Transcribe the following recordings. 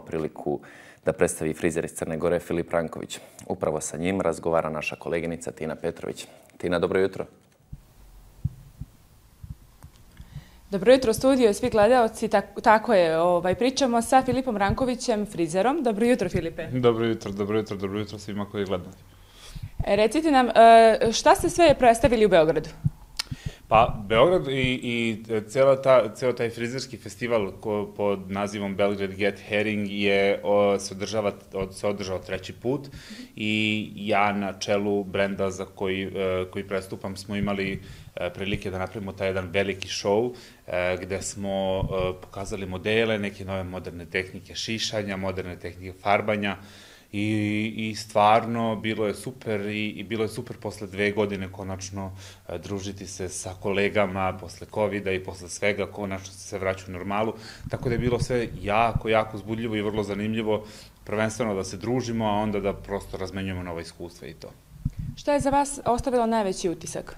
imao priliku da predstavi frizer iz Crne Gore Filip Ranković. Upravo sa njim razgovara naša koleginica Tina Petrović. Tina, dobro jutro. Dobro jutro, studio i svi gledalci. Tako je, ovaj, pričamo sa Filipom Rankovićem, frizerom. Dobro jutro, Filipe. Dobro jutro, dobro jutro, dobro jutro svima koji gledaju. E, recite nam, e, šta ste sve predstavili u Beogradu? Pa, Beograd i, i cela ta, ceo taj frizerski festival ko, pod nazivom Belgrade Get Herring je, o, se, održava, od, se održao treći put i ja na čelu brenda za koji, e, koji prestupam smo imali e, prilike da napravimo taj jedan veliki show e, gde smo pokazali modele, neke nove moderne tehnike šišanja, moderne tehnike farbanja, i, i stvarno bilo je super i, i bilo je super posle dve godine konačno e, družiti se sa kolegama posle covid i posle svega konačno se vraća u normalu. Tako da je bilo sve jako, jako zbudljivo i vrlo zanimljivo prvenstveno da se družimo, a onda da prosto razmenjujemo nova iskustva i to. Šta je za vas ostavilo najveći utisak?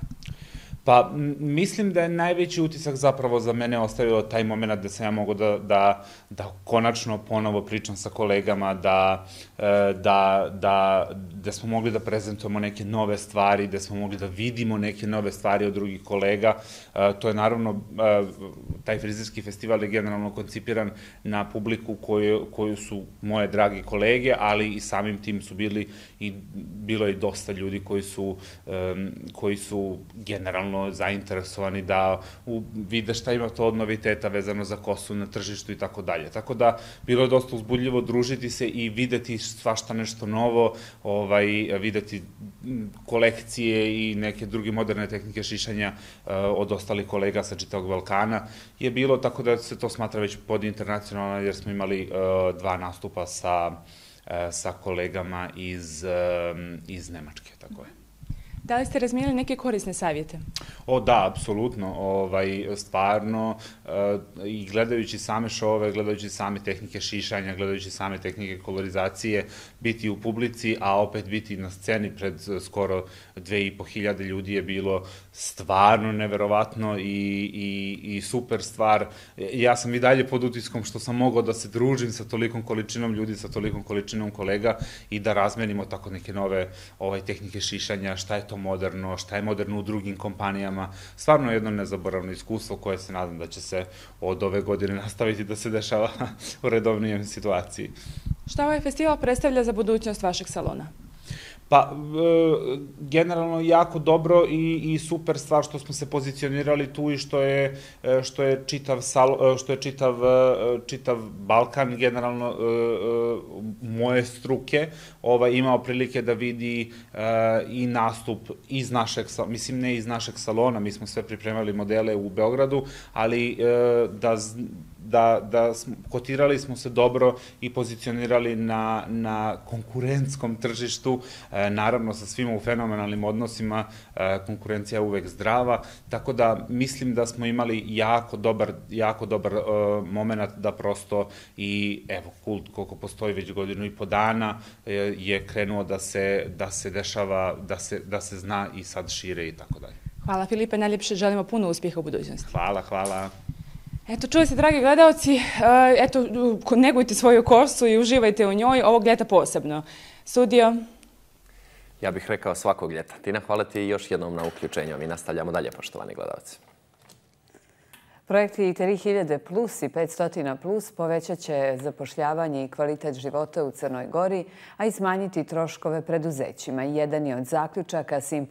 Pa, mislim da je najveći utisak zapravo za mene ostavilo taj moment da sam ja mogu da, da, da konačno ponovo pričam sa kolegama, da, e, da, da, da smo mogli da prezentujemo neke nove stvari, da smo mogli da vidimo neke nove stvari od drugih kolega. E, to je naravno, e, taj frizerski festival je generalno koncipiran na publiku koju, koju su moje dragi kolege, ali i samim tim su bili i bilo je dosta ljudi koji su, koji su generalno zainteresovani da vide šta ima to od noviteta vezano za kosu na tržištu i tako dalje. Tako da bilo je dosta uzbudljivo družiti se i videti svašta nešto novo, ovaj, videti kolekcije i neke druge moderne tehnike šišanja uh, od ostalih kolega sa čitavog Balkana je bilo, tako da se to smatra već pod internacionalno, jer smo imali uh, dva nastupa sa, uh, sa kolegama iz, iz Nemačke, tako je. Da li ste razmijenili neke korisne savjete? O da, apsolutno. Ovaj, stvarno, e, gledajući same šove, gledajući same tehnike šišanja, gledajući same tehnike kolorizacije, biti u publici, a opet biti na sceni pred skoro i po hiljade ljudi je bilo stvarno neverovatno i, i, i super stvar. Ja sam i dalje pod utiskom što sam mogao da se družim sa tolikom količinom ljudi, sa tolikom količinom kolega i da razmenimo tako neke nove ovaj, tehnike šišanja, šta je to moderno, šta je moderno u drugim kompanijama. Stvarno jedno nezaboravno iskustvo koje se nadam da će se od ove godine nastaviti da se dešava u redovnijem situaciji. Šta ovaj festival predstavlja za budućnost vašeg salona? Pa, e, generalno jako dobro i, i super stvar što smo se pozicionirali tu i što je, e, što je čitav, sal, e, što je čitav, čitav Balkan, generalno moje struke, ovaj, imao prilike da vidi i nastup iz našeg, mislim ne iz našeg salona, mi smo sve pripremali modele u Beogradu, ali da da, da smo, kotirali smo se dobro i pozicionirali na, na konkurentskom tržištu, e, naravno sa svima u fenomenalnim odnosima, e, konkurencija je uvek zdrava, tako da mislim da smo imali jako dobar, jako dobar e, moment da prosto i evo kult koliko postoji već godinu i po dana e, je krenuo da se, da se dešava, da se, da se zna i sad šire i tako dalje. Hvala Filipe, najljepše želimo puno uspjeha u budućnosti. Hvala, hvala. Eto, čuli ste, dragi gledalci, e, eto, negujte svoju kosu i uživajte u njoj, ovog ljeta posebno. Studio? Ja bih rekao svakog ljeta. Tina, hvala ti još jednom na uključenju. Mi nastavljamo dalje, poštovani gledalci. Projekti 3000 plus i 500 plus povećat će zapošljavanje i kvalitet života u Crnoj Gori, a i smanjiti troškove preduzećima. Jedan je od zaključaka simpozija